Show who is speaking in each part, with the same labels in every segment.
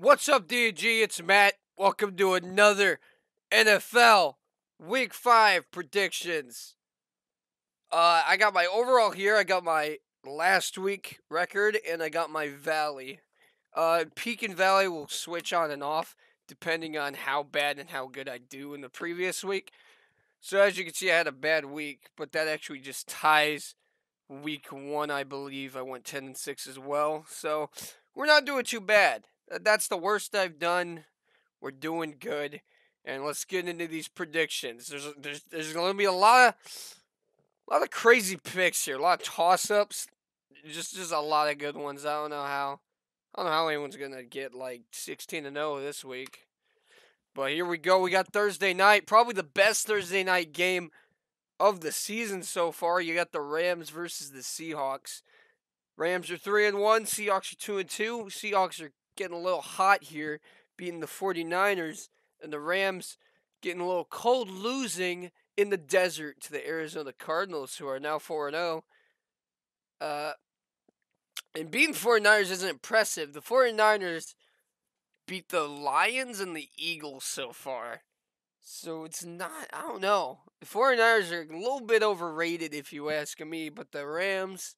Speaker 1: What's up, DG? It's Matt. Welcome to another NFL Week 5 predictions. Uh, I got my overall here. I got my last week record, and I got my valley. Uh, peak and valley will switch on and off depending on how bad and how good I do in the previous week. So as you can see, I had a bad week, but that actually just ties week one, I believe. I went 10 and 6 as well. So we're not doing too bad. Uh, that's the worst I've done. We're doing good. And let's get into these predictions. There's there's there's going to be a lot of a lot of crazy picks here, a lot of toss-ups. Just just a lot of good ones. I don't know how I don't know how anyone's going to get like 16 to 0 this week. But here we go. We got Thursday night, probably the best Thursday night game of the season so far. You got the Rams versus the Seahawks. Rams are 3 and 1, Seahawks are 2 and 2. Seahawks are getting a little hot here, beating the 49ers, and the Rams getting a little cold losing in the desert to the Arizona Cardinals who are now 4 and 0. Uh and beating 49ers isn't impressive. The 49ers beat the Lions and the Eagles so far. So it's not, I don't know. The 49ers are a little bit overrated if you ask me, but the Rams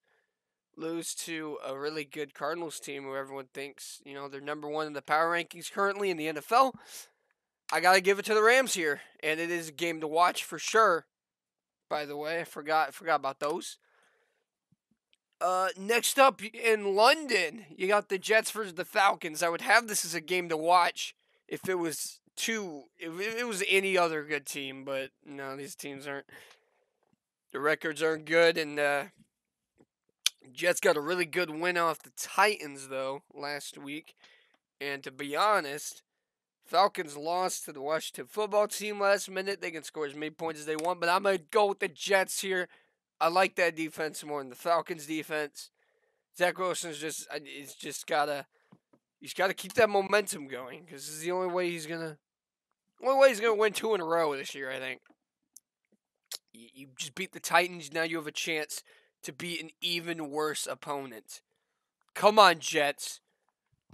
Speaker 1: lose to a really good Cardinals team who everyone thinks, you know, they're number one in the power rankings currently in the NFL. I got to give it to the Rams here, and it is a game to watch for sure. By the way, I forgot forgot about those. Uh, next up in London, you got the Jets versus the Falcons. I would have this as a game to watch if it was two, if it was any other good team, but no, these teams aren't. The records aren't good, and uh, Jets got a really good win off the Titans though last week, and to be honest, Falcons lost to the Washington football team last minute. They can score as many points as they want, but I'm gonna go with the Jets here. I like that defense more than the Falcons defense. Zach Wilson's just uh, he's just gotta he's gotta keep that momentum going because this is the only way he's gonna only way he's gonna win two in a row this year. I think. You, you just beat the Titans. Now you have a chance to beat an even worse opponent. Come on, Jets.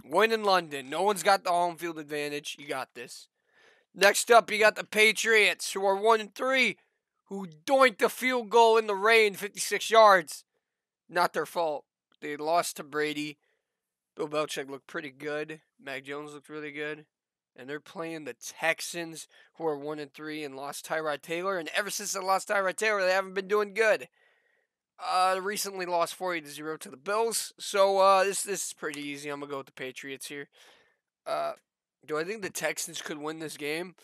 Speaker 1: Win in London. No one's got the home field advantage. You got this. Next up, you got the Patriots, who are one and three who doinked a field goal in the rain, 56 yards. Not their fault. They lost to Brady. Bill Belichick looked pretty good. Mac Jones looked really good. And they're playing the Texans, who are one and three and lost Tyrod Taylor. And ever since they lost Tyrod Taylor, they haven't been doing good. Uh, recently lost 40 to 0 to the Bills. So uh, this this is pretty easy. I'm gonna go with the Patriots here. Uh, do I think the Texans could win this game?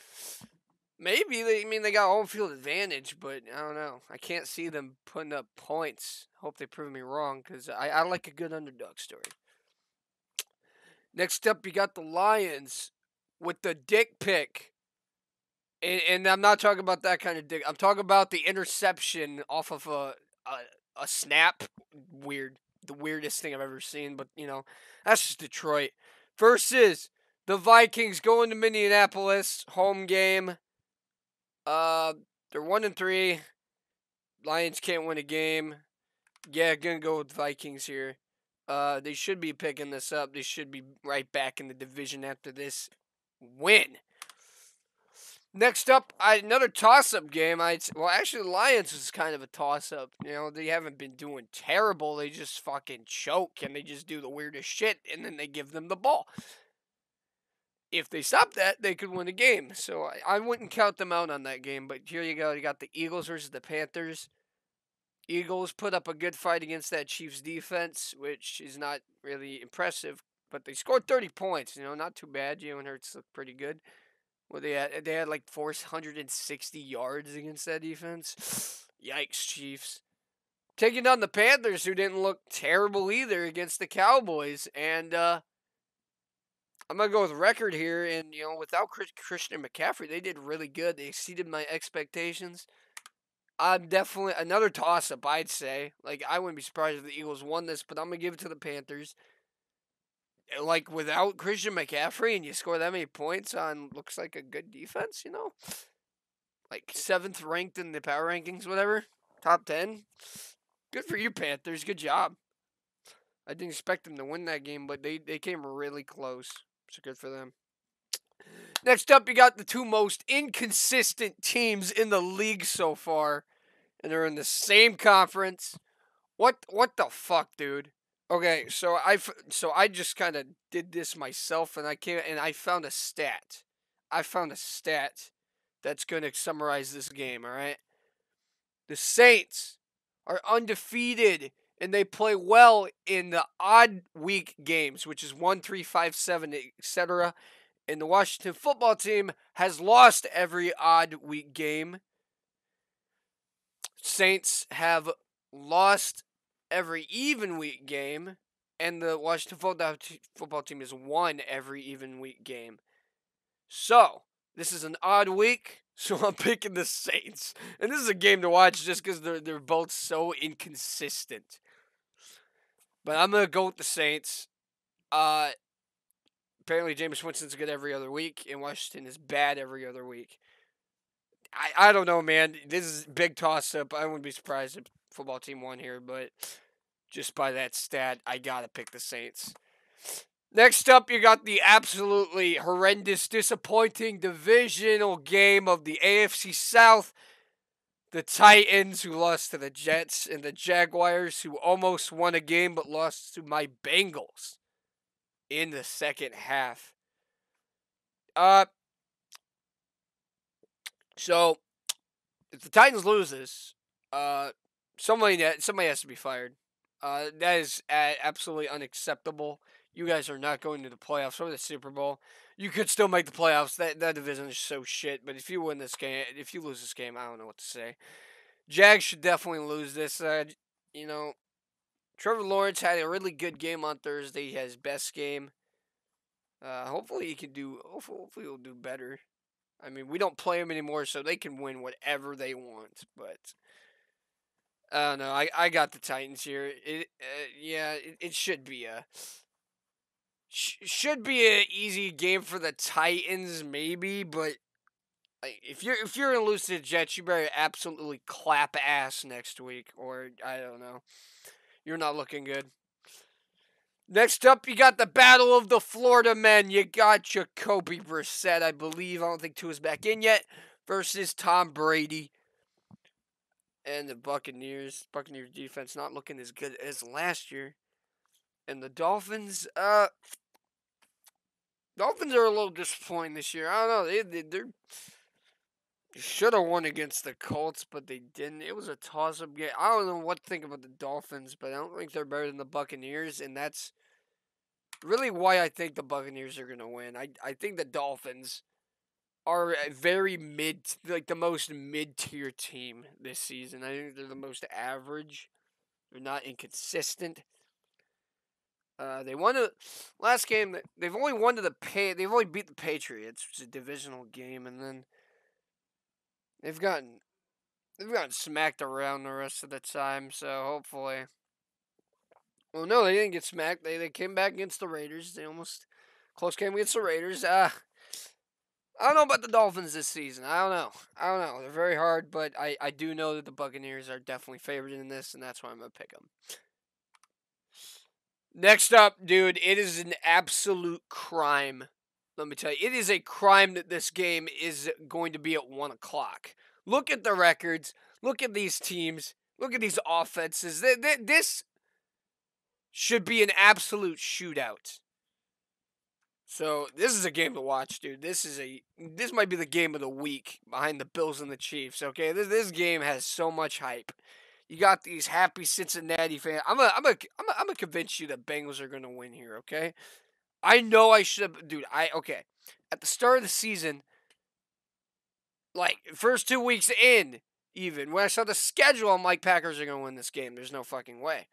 Speaker 1: Maybe they I mean they got home field advantage, but I don't know. I can't see them putting up points. Hope they prove me wrong because I, I like a good underdog story. Next up, you got the Lions with the dick pick. And, and I'm not talking about that kind of dick. I'm talking about the interception off of a, a a snap. Weird, the weirdest thing I've ever seen. But you know, that's just Detroit versus the Vikings going to Minneapolis home game. Uh, they're one and three. Lions can't win a game. Yeah, gonna go with Vikings here. Uh, they should be picking this up. They should be right back in the division after this win. Next up, I, another toss-up game. I well, actually, the Lions is kind of a toss-up. You know, they haven't been doing terrible. They just fucking choke and they just do the weirdest shit, and then they give them the ball if they stop that, they could win the game. So I, I wouldn't count them out on that game. But here you go. You got the Eagles versus the Panthers. Eagles put up a good fight against that Chiefs defense, which is not really impressive. But they scored 30 points. You know, not too bad. Jalen Hurts looked pretty good. Well, they had they had like 460 yards against that defense. Yikes, Chiefs. Taking down the Panthers, who didn't look terrible either against the Cowboys, and uh, I'm gonna go with record here, and you know, without Christian McCaffrey, they did really good. They exceeded my expectations. I'm definitely another toss up. I'd say, like, I wouldn't be surprised if the Eagles won this, but I'm gonna give it to the Panthers. Eh, like, without Christian McCaffrey, and you score that many points on looks like a good defense, you know, like seventh ranked in the power rankings, whatever, top ten. Good for you, Panthers. Good job. I didn't expect them to win that game, but they, they came really close. So good for them. Next up, you got the two most inconsistent teams in the league so far, and they're in the same conference. What what the fuck, dude? Okay, so I so I just kind of did this myself, and I came and I found a stat. I found a stat that's going to summarize this game. All right, the Saints are undefeated and they play well in the odd week games, which is one, three, five, seven, etc. And the Washington football team has lost every odd week game. Saints have lost every even week game, and the Washington football football team has won every even week game. So, this is an odd week. So I'm picking the Saints. And this is a game to watch just because they're, they're both so inconsistent. But I'm going to go with the Saints. Uh, apparently, Jameis Winston's good every other week, and Washington is bad every other week. I, I don't know, man. This is big toss up. I wouldn't be surprised if football team won here, but just by that stat, I got to pick the Saints. Next up, you got the absolutely horrendous, disappointing divisional game of the AFC South. The Titans, who lost to the Jets, and the Jaguars, who almost won a game but lost to my Bengals in the second half. Uh, so if the Titans loses, uh, somebody somebody has to be fired. Uh, that is absolutely unacceptable. You guys are not going to the playoffs or the Super Bowl. You could still make the playoffs. That that division is so shit. But if you win this game, if you lose this game, I don't know what to say. Jags should definitely lose this. Uh, you know, Trevor Lawrence had a really good game on Thursday. He has best game. Uh, hopefully he can do. Hopefully he'll do better. I mean, we don't play him anymore, so they can win whatever they want. But I don't know. I, I got the Titans here. It uh, yeah, it, it should be a should be an easy game for the Titans, maybe, but like, if you're if you're gonna lose to the Jets, you better absolutely clap ass next week, or I don't know, you're not looking good. Next up, you got the Battle of the Florida Men. You got Jacoby Brissett, I believe. I don't think Tua is back in yet. Versus Tom Brady and the Buccaneers. Buccaneers defense not looking as good as last year. And the Dolphins, uh, Dolphins are a little disappointing this year. I don't know. They, they they're should have won against the Colts, but they didn't. It was a toss up game. I don't know what to think about the Dolphins, but I don't think they're better than the Buccaneers, and that's really why I think the Buccaneers are gonna win. I I think the Dolphins are very mid, like the most mid tier team this season. I think they're the most average. They're not inconsistent. Uh, they won the last game. They've only won to the pay. They've only beat the Patriots, which is a divisional game, and then they've gotten they've gotten smacked around the rest of the time. So hopefully, well, no, they didn't get smacked. They they came back against the Raiders. They almost close game against the Raiders. Uh I don't know about the Dolphins this season. I don't know. I don't know. They're very hard, but I, I do know that the Buccaneers are definitely favored in this, and that's why I'm going to pick them. Next up, dude, it is an absolute crime. Let me tell you, it is a crime that this game is going to be at 1 o'clock. Look at the records. Look at these teams. Look at these offenses. This should be an absolute shootout. So this is a game to watch, dude. This is a this might be the game of the week behind the Bills and the Chiefs. Okay, this this game has so much hype. You got these happy Cincinnati fans. I'm a, I'm a, I'm a, I'm gonna convince you that Bengals are gonna win here. Okay, I know I should dude. I okay. At the start of the season, like first two weeks in, even when I saw the schedule, I'm like, Packers are gonna win this game. There's no fucking way.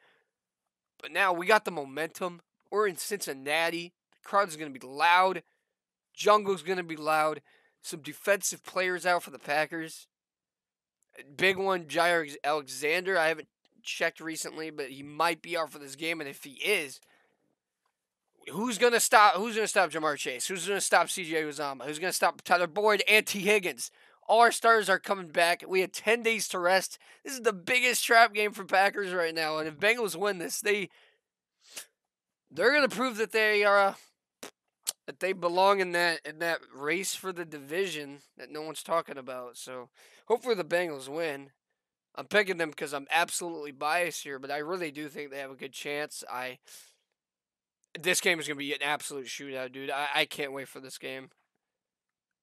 Speaker 1: But now we got the momentum. We're in Cincinnati. Crowd's gonna be loud. Jungle's gonna be loud. Some defensive players out for the Packers. Big one, Jaire Alexander. I haven't checked recently, but he might be out for this game. And if he is, who's gonna stop? Who's gonna stop Ja'Marr Chase? Who's gonna stop C.J. Uzomah? Who's gonna stop Tyler Boyd and Tee Higgins? All our stars are coming back. We had ten days to rest. This is the biggest trap game for Packers right now. And if Bengals win this, they they're gonna prove that they are. Uh, that they belong in that in that race for the division that no one's talking about. So hopefully the Bengals win. I'm picking them because I'm absolutely biased here, but I really do think they have a good chance. I this game is gonna be an absolute shootout, dude. I, I can't wait for this game.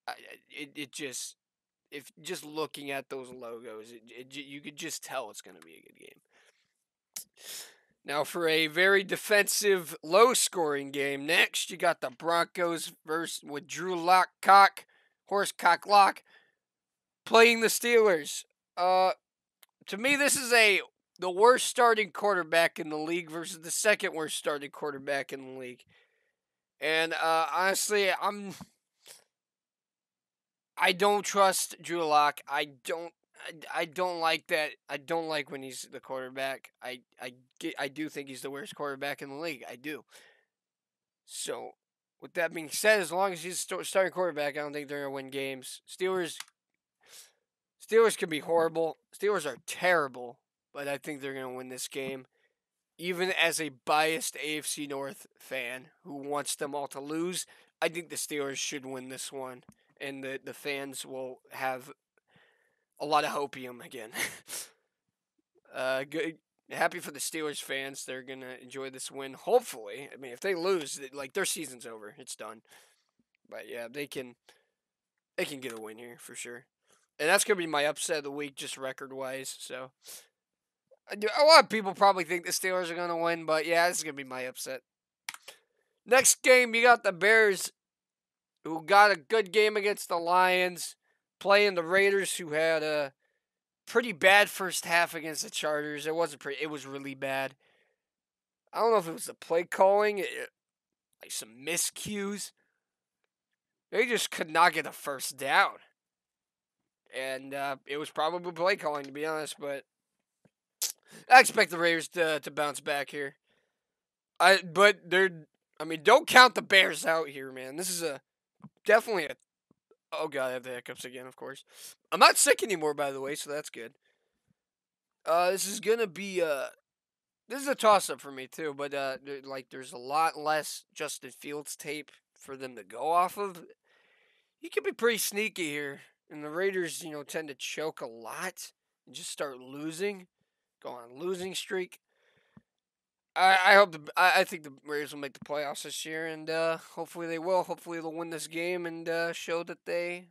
Speaker 1: I, it it just if just looking at those logos, it, it you could just tell it's gonna be a good game. Now, for a very defensive, low scoring game, next you got the Broncos versus with Drew Lock Cock, Horse Cock Lock, playing the Steelers. Uh, to me, this is a the worst starting quarterback in the league versus the second worst starting quarterback in the league. And uh, honestly, I'm I don't trust Drew Lock. I don't I, I don't like that. I don't like when he's the quarterback. I I get, I do think he's the worst quarterback in the league. I do. So, with that being said, as long as he's starting quarterback, I don't think they're gonna win games. Steelers. Steelers can be horrible. Steelers are terrible, but I think they're gonna win this game. Even as a biased AFC North fan who wants them all to lose, I think the Steelers should win this one, and the the fans will have a lot of hopium again. uh, good. Happy for the Steelers fans. They're gonna enjoy this win. Hopefully, I mean, if they lose, like their season's over. It's done. But yeah, they can. They can get a win here for sure, and that's gonna be my upset of the week, just record wise. So, a lot of people probably think the Steelers are gonna win, but yeah, this is gonna be my upset. Next game, you got the Bears, who got a good game against the Lions playing the Raiders, who had a pretty bad first half against the Chargers. It wasn't pretty. It was really bad. I don't know if it was the play calling, it, like some miscues. They just could not get a first down, and uh, it was probably play calling to be honest. But I expect the Raiders to to bounce back here. I but they're. I mean, don't count the Bears out here, man. This is a definitely a Oh god, I have the hiccups again, of course. I'm not sick anymore, by the way, so that's good. Uh, this is gonna be uh, this is a toss up for me too, but uh, like there's a lot less Justin Fields tape for them to go off of. He could be pretty sneaky here, and the Raiders, you know, tend to choke a lot and just start losing, go on losing streak. I, I hope the I, I think the Raiders will make the playoffs this year, and uh, hopefully they will. Hopefully they'll win this game and uh, show that they,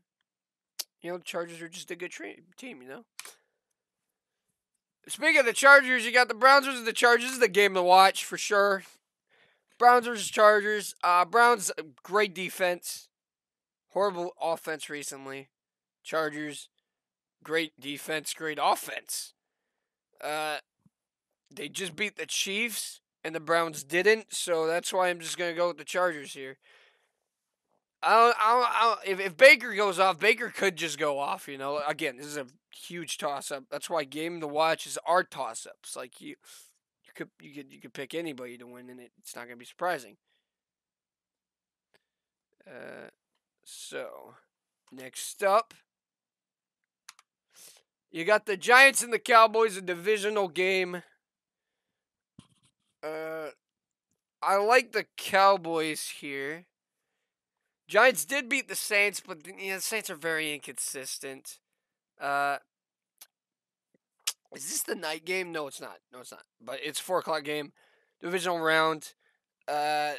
Speaker 1: you know, the Chargers are just a good tra- team. You know. Speaking of the Chargers, you got the Browns versus the Chargers. This is the game to watch for sure. Browns versus Chargers. Uh, Browns great defense, horrible offense recently. Chargers great defense, great offense. Uh, they just beat the Chiefs and the Browns didn't, so that's why I'm just gonna go with the Chargers here. I don't, I don't, I don't, if, if Baker goes off, Baker could just go off. You know, again, this is a huge toss up. That's why game to watch is our toss ups. Like you, you could you could you could pick anybody to win, and it, it's not gonna be surprising. Uh, so next up, you got the Giants and the Cowboys, a divisional game. Uh, I like the Cowboys here. Giants did beat the Saints, but you know, the Saints are very inconsistent. Uh, is this the night game? No, it's not. No, it's not. But it's four o'clock game, divisional round. Uh,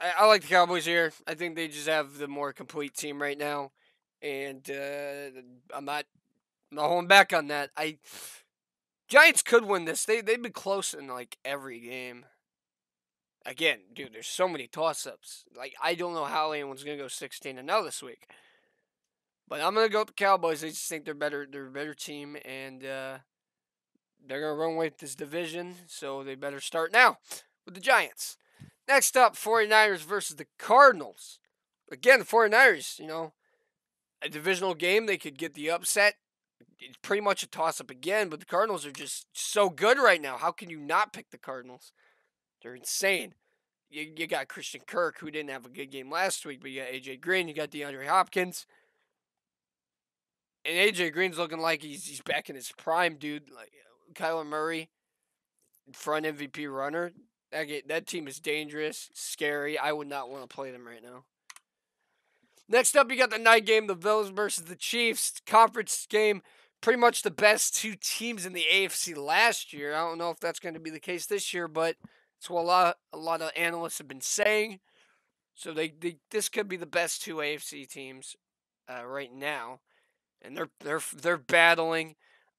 Speaker 1: I, I like the Cowboys here. I think they just have the more complete team right now, and uh, I'm not, I'm not holding back on that. I Giants could win this. They they've been close in like every game. Again, dude, there's so many toss ups. Like I don't know how anyone's gonna go sixteen and 0 this week. But I'm gonna go with the Cowboys. I just think they're better. They're a better team, and uh, they're gonna run away with this division. So they better start now with the Giants. Next up, 49ers versus the Cardinals. Again, the 49ers, you know, a divisional game. They could get the upset it's pretty much a toss up again, but the Cardinals are just so good right now. How can you not pick the Cardinals? They're insane. You, you got Christian Kirk, who didn't have a good game last week, but you got AJ Green, you got DeAndre Hopkins. And AJ Green's looking like he's he's back in his prime, dude. Like Kyler Murray, front MVP runner. That get, that team is dangerous, scary. I would not want to play them right now. Next up, you got the night game, the Bills versus the Chiefs. Conference game, pretty much the best two teams in the AFC last year. I don't know if that's going to be the case this year, but it's what a lot, a lot of analysts have been saying. So they, they this could be the best two AFC teams uh, right now, and they're they're they're battling.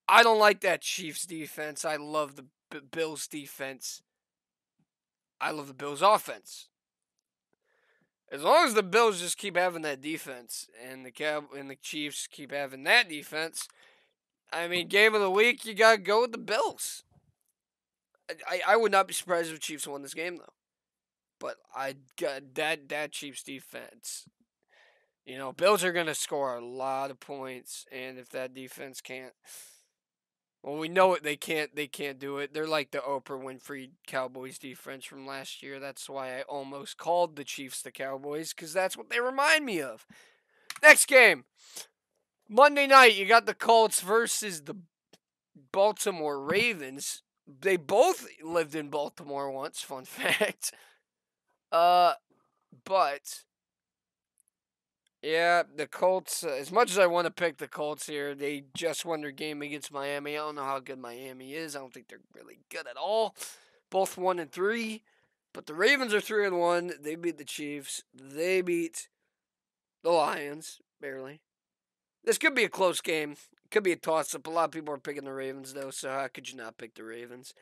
Speaker 1: I don't like that Chiefs defense. I love the B- Bills defense. I love the Bills offense. As long as the Bills just keep having that defense and the Cab and the Chiefs keep having that defense, I mean, game of the week, you gotta go with the Bills. I, I would not be surprised if Chiefs won this game though. But I got that that Chiefs defense. You know, Bills are gonna score a lot of points, and if that defense can't, well, we know it. They can't. They can't do it. They're like the Oprah Winfrey Cowboys defense from last year. That's why I almost called the Chiefs the Cowboys because that's what they remind me of. Next game, Monday night. You got the Colts versus the Baltimore Ravens. They both lived in Baltimore once. Fun fact. Uh, but yeah, the Colts. Uh, as much as I want to pick the Colts here, they just won their game against Miami. I don't know how good Miami is. I don't think they're really good at all. Both one and three, but the Ravens are three and one. They beat the Chiefs. They beat the Lions barely. This could be a close game. Could be a toss up. A lot of people are picking the Ravens though, so how could you not pick the Ravens?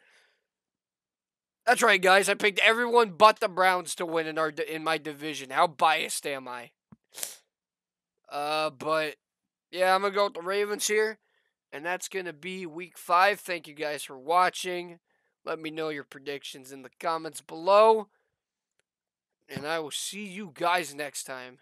Speaker 1: That's right, guys. I picked everyone but the Browns to win in our in my division. How biased am I? Uh, but yeah, I'm gonna go with the Ravens here, and that's gonna be Week Five. Thank you guys for watching. Let me know your predictions in the comments below, and I will see you guys next time.